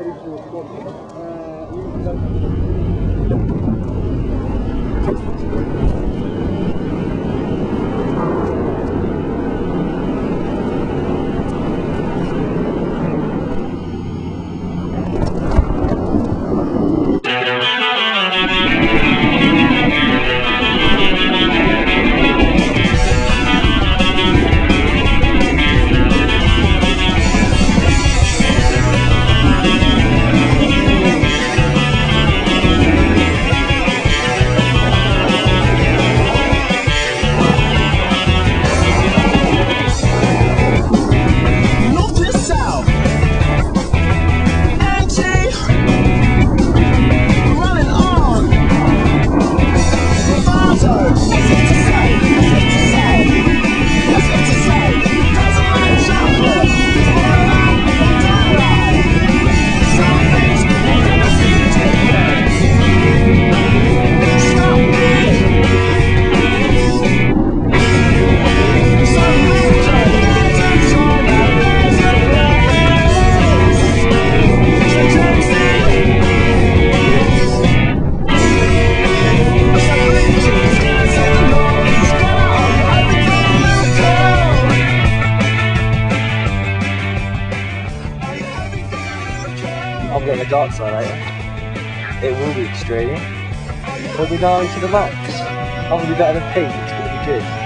드릴 수 있고 이 기간 dark side. It will be extreme. We'll be dialing to the max. I'm gonna be better than Pete. It's gonna be good.